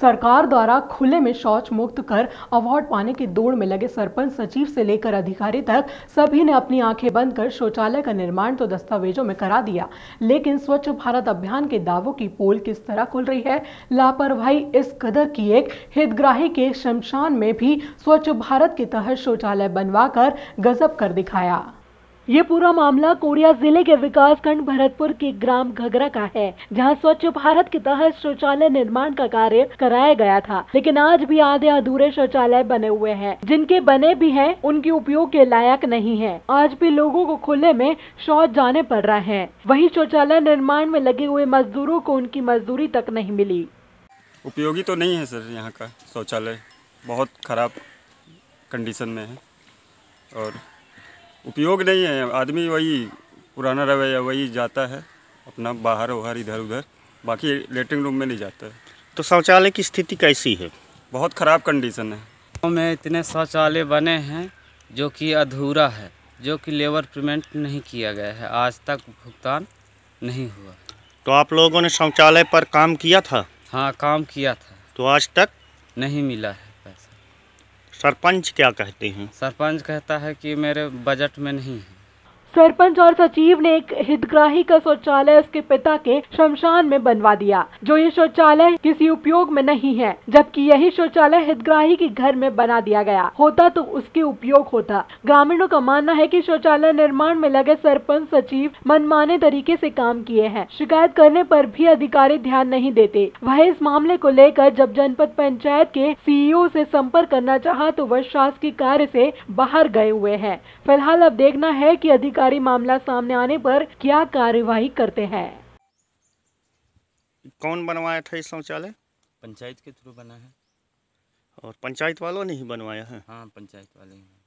सरकार द्वारा खुले में शौच मुक्त कर अवार्ड पाने की दौड़ में लगे सरपंच सचिव से लेकर अधिकारी तक, सभी ने अपनी आँखें बंद कर शौचालय का निर्माण तो दस्तावेजों में करा दिया। लेकिन स्वच्छ भारत अभियान के दावों की पोल किस तरह खुल रही है? लापरवाही इस कदर की एक हितग्राही के शमशान में भी स्वच्छ भारत के तहत शौचालय बनवाकर गजब कर दिखाया। ये पूरा मामला कोरिया ज़िले के विकास खंड भरतपुर के ग्राम घगरा का है, जहाँ स्वच्छ भारत के तहत शौचालय निर्माण का कार्य कराया गया था। लेकिन आज भी आधे अधूरे शौचालय बने हुए हैं। जिनके बने भी हैं, उनके उपयोग के लायक नहीं है। आज भी लोगों को खुले में शौच जाने पड़ रहे हैं। वही शौचालय निर्माण में लगे हुए मजदूरों को उनकी मजदूरी तक नहीं मिली। उपयोगी तो नहीं है सर यहाँ का शौचालय। बहुत ख़राब कंडीशन में है। और उपयोग नहीं है। आदमी वही पुराना रवैया वही जाता है अपना बाहर वहार इधर उधर। बाकी लेटरिन रूम में नहीं जाता है। तो शौचालय की स्थिति कैसी है? बहुत ख़राब कंडीशन है। गाँव में इतने शौचालय बने हैं जो कि अधूरा है जो कि लेबर पेमेंट नहीं किया गया है। आज तक भुगतान नहीं हुआ तो आप लोगों ने शौचालय पर काम किया था? हाँ काम किया था। तो आज तक? नहीं मिला है। सरपंच क्या कहते हैं? सरपंच कहता है कि मेरे बजट में नहीं है। सरपंच और सचिव ने एक हितग्राही का शौचालय उसके पिता के शमशान में बनवा दिया, जो ये शौचालय किसी उपयोग में नहीं है, जबकि यही शौचालय हितग्राही के घर में बना दिया गया। होता तो उसके उपयोग होता। ग्रामीणों का मानना है कि शौचालय निर्माण में लगे सरपंच, सचिव मनमाने तरीके से काम किए हैं। शिकायत करने पर भी अधिकारी ध्यान नहीं देते। वह इस मामले को लेकर जब जनपद पंचायत के सीईओ से संपर्क करना चाहा तो वह शासकीय कार्य से बाहर गए हुए हैं। फ़िलहाल अब देखना है कि अधिकारी मामला सामने आने पर क्या कार्यवाही करते हैं? कौन बनवाया था इस शौचालय? पंचायत के थ्रू बना है। और पंचायत वालों ने ही बनवाया है? हाँ पंचायत वाले ही।